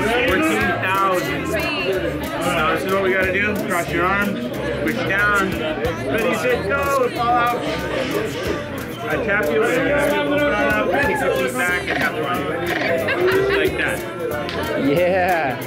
14,000. So this is what we gotta do, cross your arms, push down, finish it, go, fall out. I tap you, and open it up, take your feet back, and have to. Just like that. Yeah.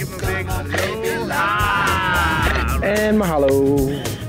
Give him a big. And mahalo.